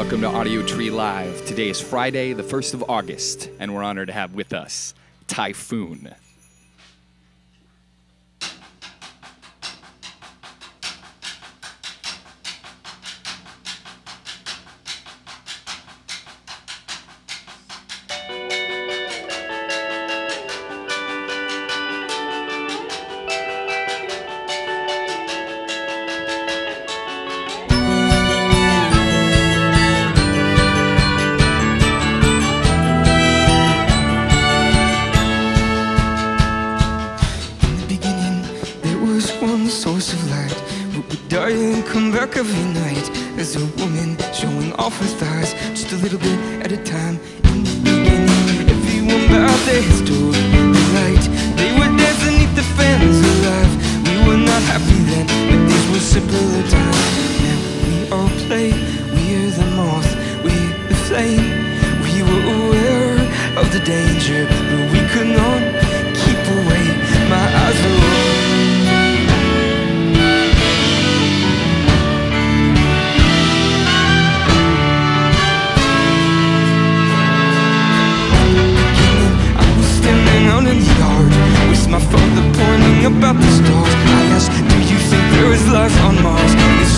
Welcome to Audiotree Live. Today is Friday, the 1st of August, and we're honored to have with us Typhoon. Off her thighs just a little bit at a time. In the beginning, everyone bowed their toward the light. They were dancing the fans alive. We were not happy then, but these were simpler times. Now we all play. We're the moth, we're the flame. We were aware of the danger,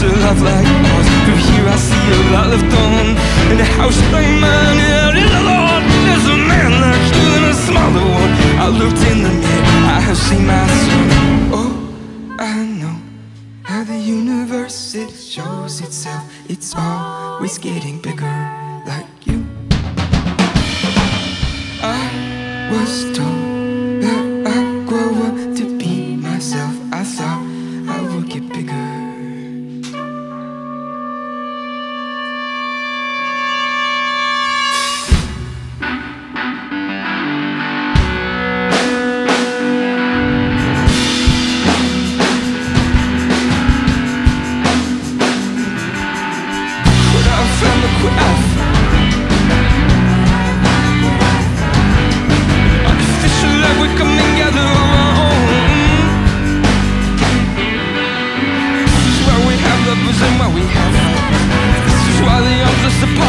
Is life like ours? From here I see a lot of dawn in a house like mine. Out in the Lord, there's a man like you in a smaller one. I looked in the mirror, I have seen my son. Oh, I know how the universe it shows itself. It's always getting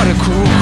arms are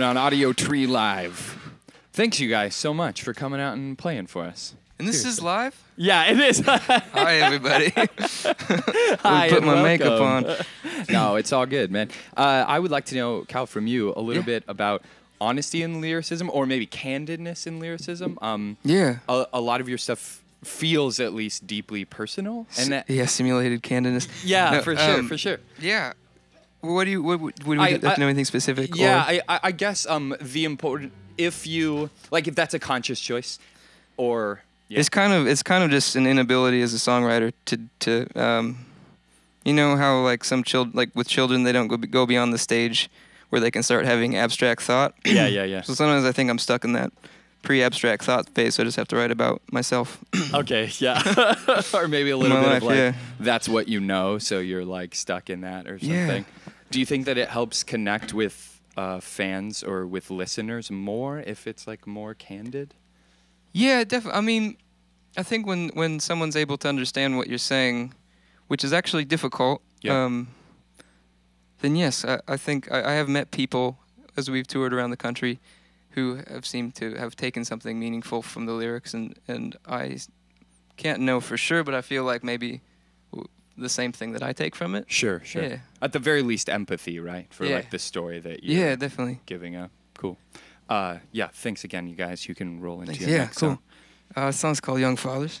On Audiotree Live. Thanks, you guys, so much for coming out and playing for us. And this is live? Yeah, it is. Hi, everybody. Hi, put my makeup on. no, it's all good, man. Uh, I would like to know, Cal, from you a little Yeah. bit about honesty in lyricism, or maybe candidness in lyricism. Um, yeah. a, a lot of your stuff feels at least deeply personal, and that, yeah, simulated candidness. yeah, No, for sure, um, for sure. Yeah. What do you? What, would- would we I- have I- know anything specific? Yeah, or- I, I, I guess um, the important if you like if that's a conscious choice, or yeah. It's kind of it's kind of just an inability as a songwriter to to um, you know how like some child like with children they don't go go beyond the stage where they can start having abstract thought. yeah, yeah, yeah. So sometimes I think I'm stuck in that pre-abstract thought phase. So I just have to write about myself. Okay, yeah. or maybe a little My bit life, of like yeah. that's what you know, so you're like stuck in that or something. Yeah. Do you think that it helps connect with uh, fans or with listeners more if it's like more candid? Yeah, definitely. I mean, I think when when someone's able to understand what you're saying, which is actually difficult, um, then yes, I, I think I, I have met people as we've toured around the country who have seemed to have taken something meaningful from the lyrics, and and I can't know for sure, but I feel like maybe w- the same thing that I take from it. Sure, sure. Yeah. At the very least, empathy, right, for Yeah. like the story that you're Yeah, definitely. giving up. Cool. Uh, yeah. Thanks again, you guys. You can roll into Thanks. your Yeah, next cool. song. Uh, song's called Young Fathers.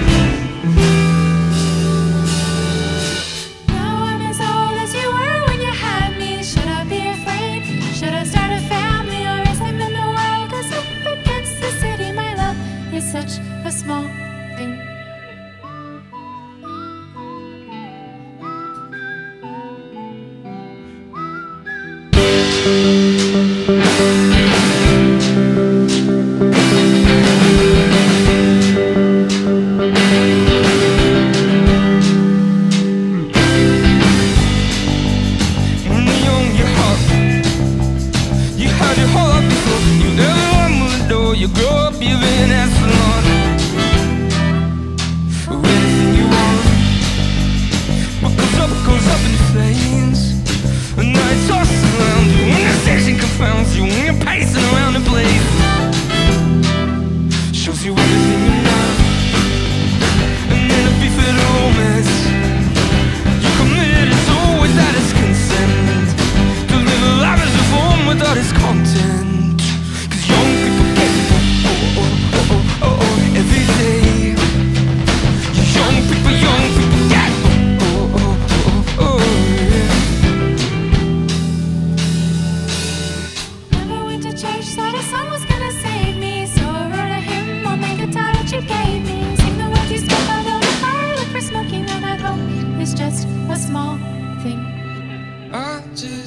such a small thing. When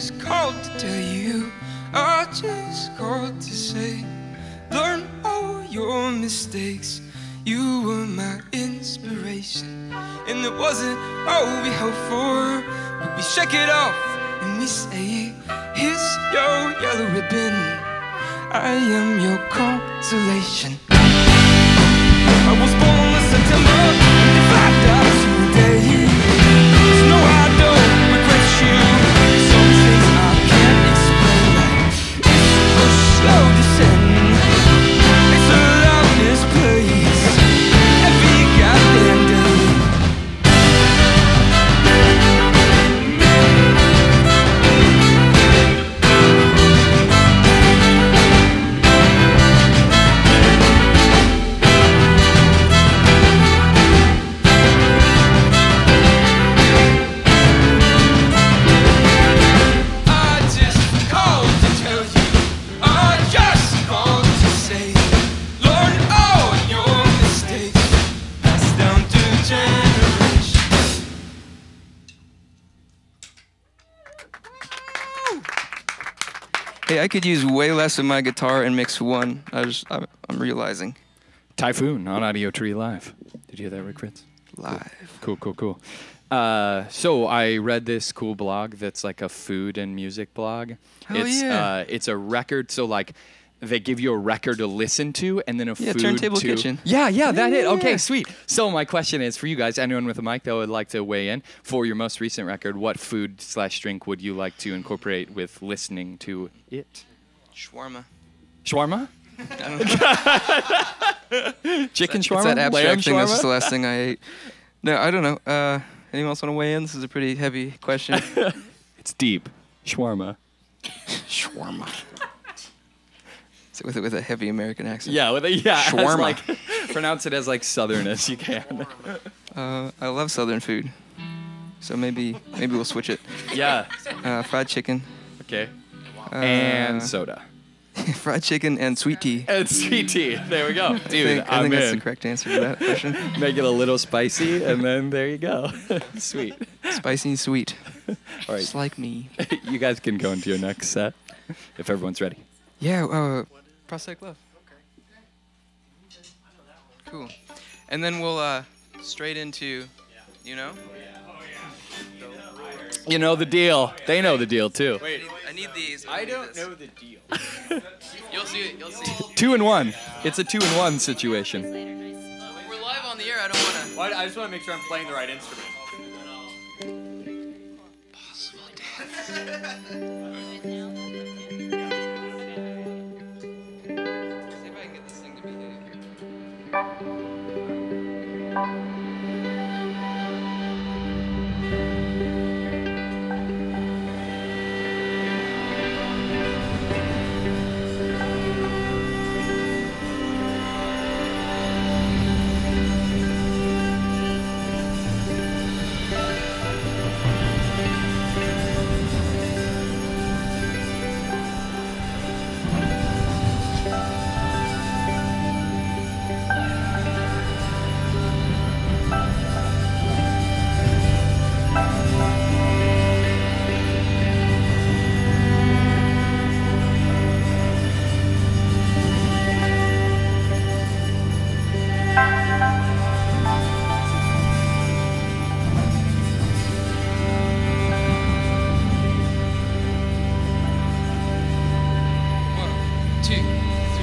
just called to tell you, I just called to say, learn all your mistakes. You were my inspiration, and it wasn't all we hoped for, but we shake it off and we say, here's your yellow ribbon. I am your consolation. I was born in September. I could use way less of my guitar and mix one. I just, I'm, I'm realizing. Typhoon on Audiotree Live. Did you hear that, Rick Fritz? Live. Cool, cool, cool. Uh, so I read this cool blog that's like a food and music blog. Oh, it's yeah. uh, it's a record. So like they give you a record to listen to and then a Yeah, food Turntable to Kitchen. Yeah, yeah, that it. Yeah. Okay, sweet. So my question is for you guys, anyone with a mic that would like to weigh in for your most recent record, what food slash drink would you like to incorporate with listening to it? Shawarma. Shawarma? Chicken shawarma? It's that Lamb abstract thing. That's just the last thing I ate. No, I don't know. Uh, anyone else want to weigh in? This is a pretty heavy question. It's deep. Shawarma. Shawarma. So with, with a heavy American accent. Yeah, with a, yeah. as, Shawarma. like, pronounce it as like southern as you can. Uh, I love Southern food. So maybe maybe we'll switch it. yeah. Uh, fried chicken. Okay. Uh, and soda. fried chicken and sweet tea. And sweet tea. There we go, I dude. think, I I'm think that's the correct answer to that question. Make it a little spicy, and then there you go. Sweet. Spicy and sweet. All right, Just like me. you guys can go into your next set if everyone's ready. Yeah, prosthetic love. Cool. And then we'll uh, straight into, you know? You know the deal. They know the deal too. Wait, I need these. I don't know the deal. You'll see it. You'll see. Two and one. It's a two and one situation. We're live on the air. I don't want to. Well, I just want to make sure I'm playing the right instrument. See One,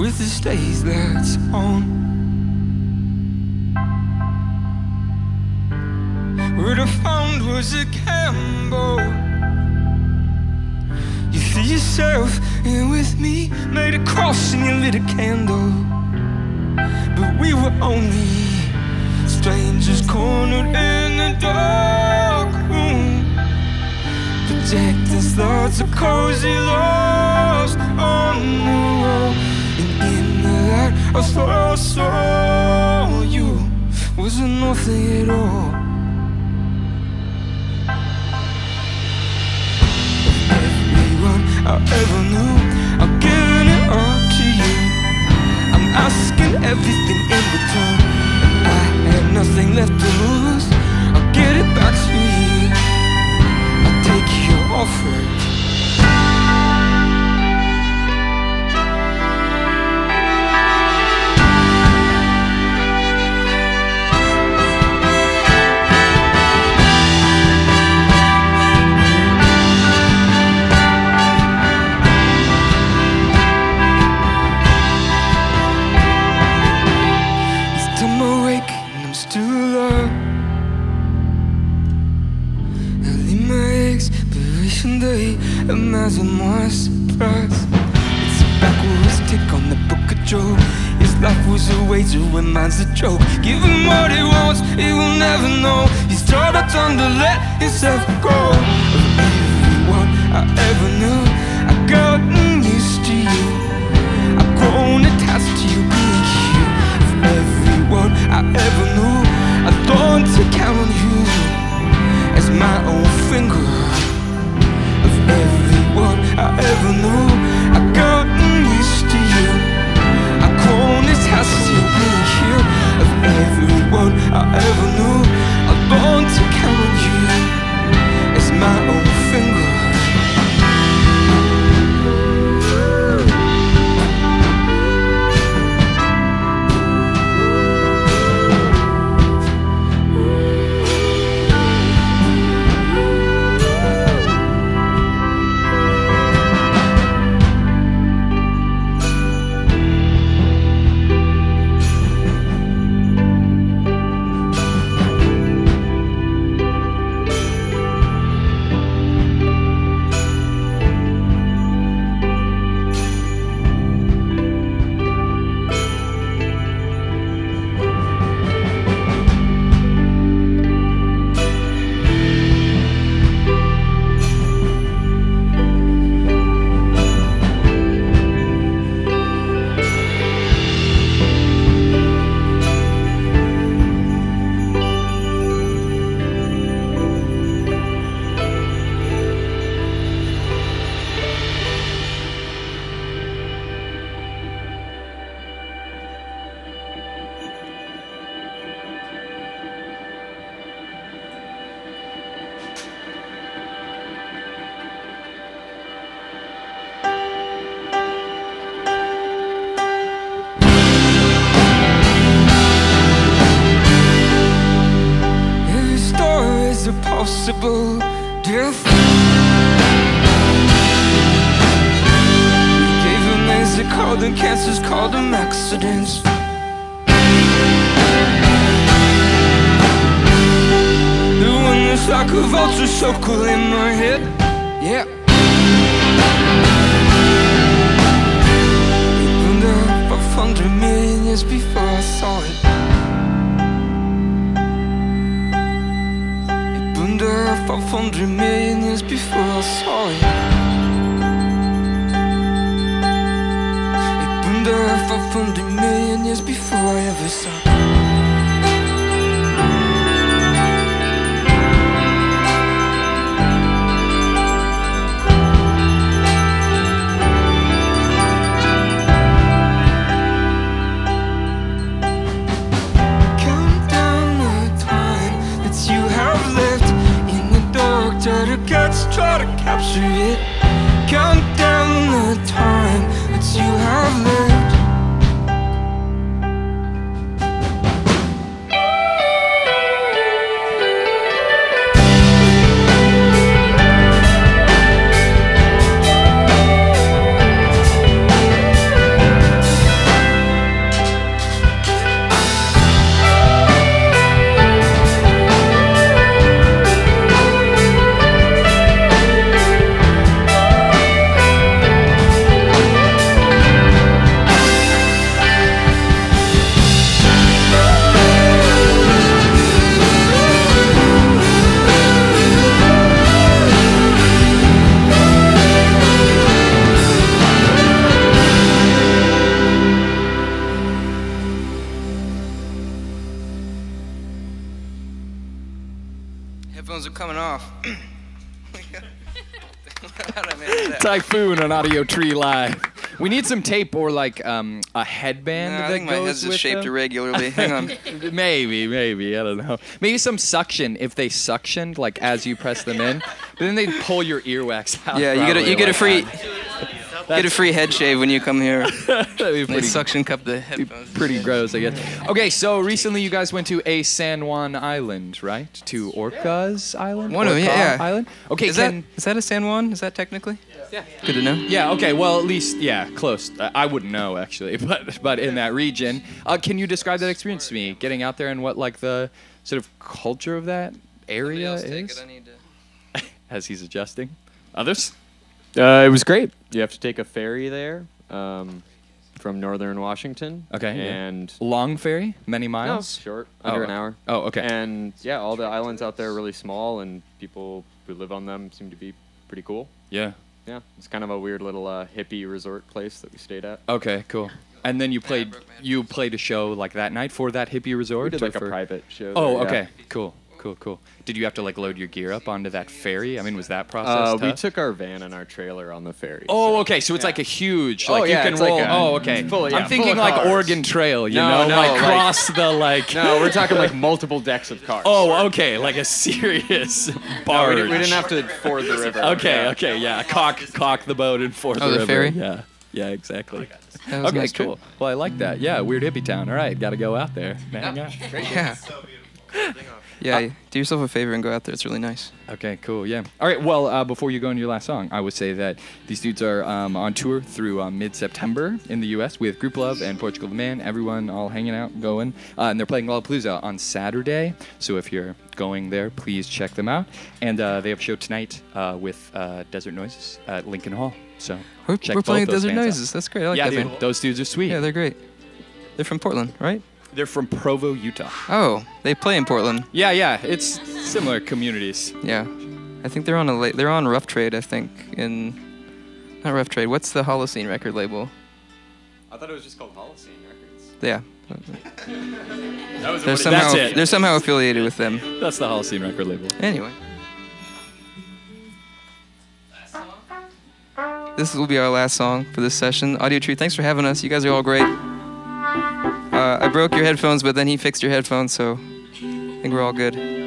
with the stage that's on. What I found was a gamble. You threw yourself in with me, made a cross and you lit a candle. But we were only strangers cornered in the dark room. Projectors, thoughts of cozy loves on the wall. The light, I saw, you wasn't nothing at all. Everyone I ever knew, I'm giving it all to you. I'm asking everything in return. I have nothing left to lose. I'll get it back to you. I'll take your offer. Go. Of everyone I ever knew years before I saw it. It burned up 500 million years before I saw it. It burned up 500 million years before I ever saw it. Try to capture it. Count down the time that you have left. Typhoon on Audiotree Live. We need some tape or like um, a headband that I think my goes head's just shaped them. irregularly. Hang on. maybe, maybe I don't know. Maybe some suction if they suctioned like as you press them in, but then they'd pull your earwax out. Yeah, you get a you get a free that. get a free head shave when you come here. That'd be They pretty, suction cup the headphones. pretty gross, I guess. Okay, so recently you guys went to a San Juan Island, right? To Orcas Island. One of yeah, yeah. Island. Okay, Is that can is that a San Juan? Is that technically? Yeah. Good to know. Yeah. Okay. Well, at least yeah, close. I I wouldn't know actually, but but in that region, uh, can you describe that experience to me? Getting out there and what like the sort of culture of that area is? need. As he's adjusting. Others? Uh, it was great. You have to take a ferry there um, from northern Washington. Okay, yeah. And Long ferry, many miles. no, miles. short, Oh, under an hour. Oh, okay. And yeah, all the islands out there are really small, and people who live on them seem to be pretty cool. yeah. Yeah, it's kind of a weird little uh, hippie resort place that we stayed at. Okay. Cool. And then you played broke you played a show like that night for that hippie resort. We did or like a private show. Oh, there, yeah. okay. Cool. Cool. Cool. Did you have to like load your gear up onto that ferry? I mean, was that process? Uh, we took our van and our trailer on the ferry. Oh, so- okay. So it's yeah. like a huge, Oh, like yeah, you can it's like roll. a- oh, okay. full yeah, I'm thinking full like cars. Oregon Trail, you No, know, no, like like- cross the like. No, we're talking like multiple decks of cars. Oh, okay, like a serious No, barge. we, didn't, we didn't have to ford the river. Okay, Yeah. okay, yeah. Cock, cock the boat and ford Oh, the the river. ferry? Yeah, yeah, exactly. That Okay, nice trip. cool. Well, I like that. Yeah, weird hippie town. All right, got to go out there. Man, yeah. Yeah. Yeah. do yourself a favor and go out there. It's really nice. Okay, cool. Yeah. All right. Well, uh, before you go into your last song, I would say that these dudes are um, on tour through um, mid-September in the U.S. with Grouplove and Portugal the Man. Everyone all hanging out, going, uh, and they're playing Lollapalooza on Saturday. So if you're going there, please check them out. And uh, they have a show tonight uh, with uh, Desert Noises at Lincoln Hall. So We're, check we're playing Desert bands out. Noises. That's great. I like yeah, that dude, those dudes are sweet. Yeah, they're great. They're from Portland, right? They're from Provo, Utah. Oh, they play in Portland. Yeah, yeah. It's similar communities. Yeah, I think they're on a la- they're on Rough Trade. I think in not Rough Trade. What's the Holocene record label? I thought it was just called Holocene Records. Yeah, That was they're somehow That's it. they're somehow affiliated with them. That's the Holocene record label. Anyway, this will be our last song for this session. Audiotree, thanks for having us. You guys are all great. I broke your headphones, but then he fixed your headphones, so I think we're all good.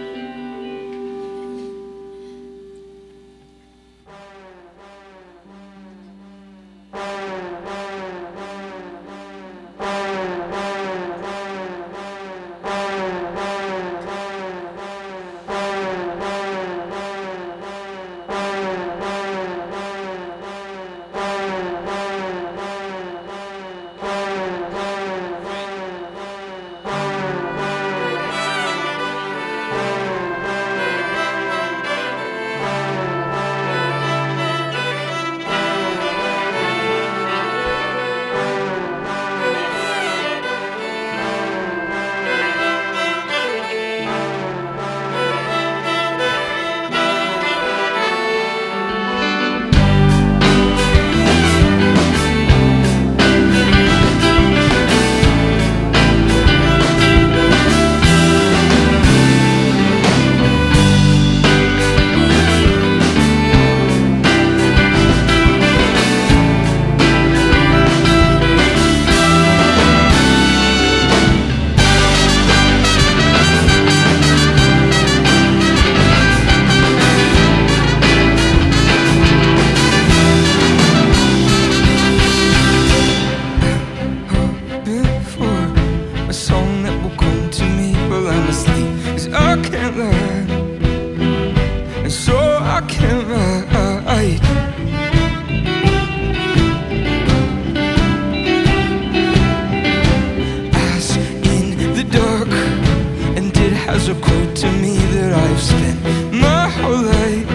has a clue to me that I've spent my whole life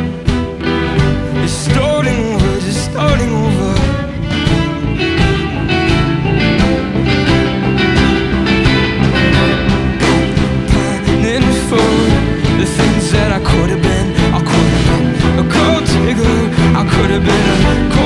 just starting over, just starting over. Planning for the things that I could have been, I could have been a cold digger, I could have been a.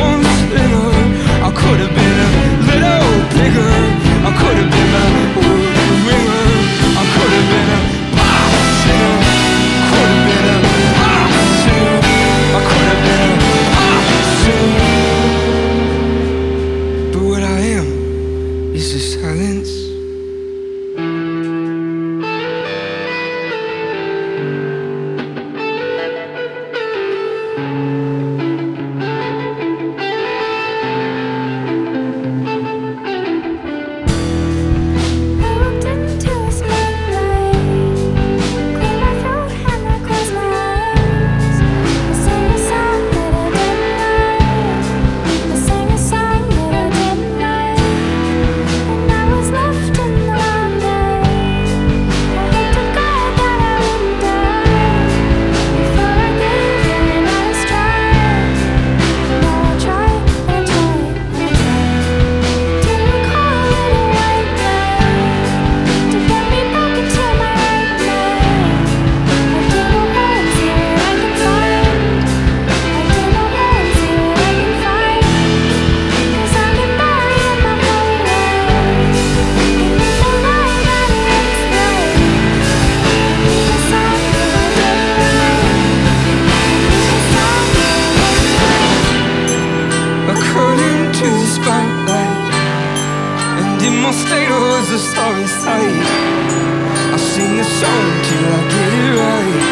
till I get it right.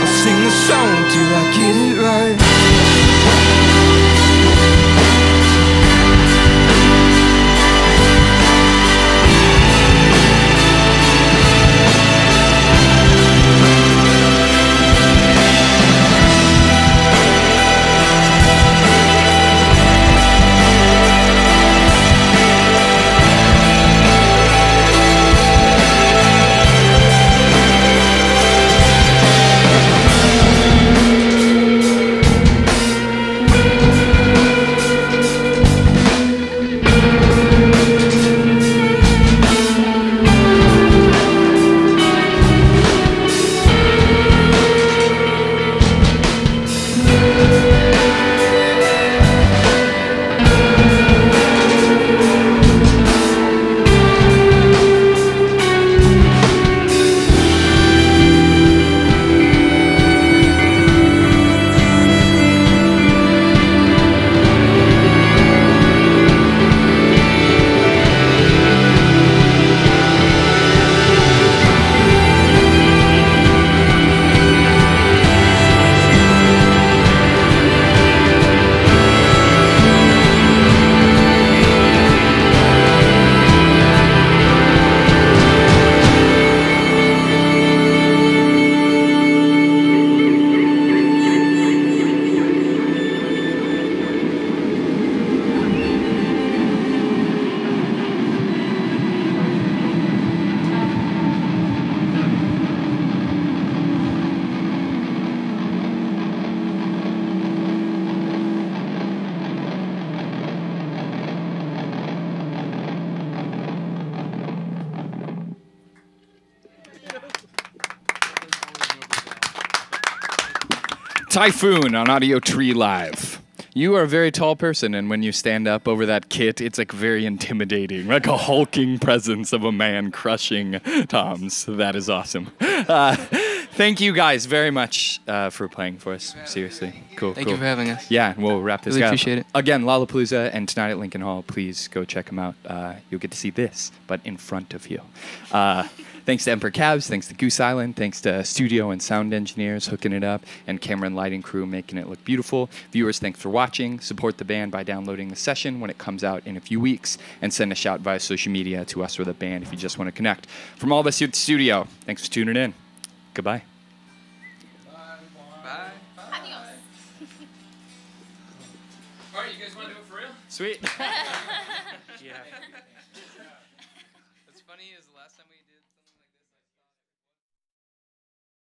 I'll sing the song till I get it right. Typhoon on Audiotree Live. You are a very tall person, and when you stand up over that kit, it's like very intimidating, like a hulking presence of a man crushing toms. That is awesome. Uh, thank you guys very much uh, for playing for us. Seriously, cool. Thank cool. you for having us. Yeah, we'll wrap this Really up. appreciate it. Again, Lollapalooza and tonight at Lincoln Hall. Please go check them out. Uh, you'll get to see this, but in front of you. Thanks to Emperor Cabs. Thanks to Goose Island. Thanks to studio and sound engineers hooking it up, and camera and lighting crew making it look beautiful. Viewers, thanks for watching. Support the band by downloading the session when it comes out in a few weeks, and send a shout via social media to us or the band if you just want to connect. From all of us here at the studio, thanks for tuning in. Goodbye. All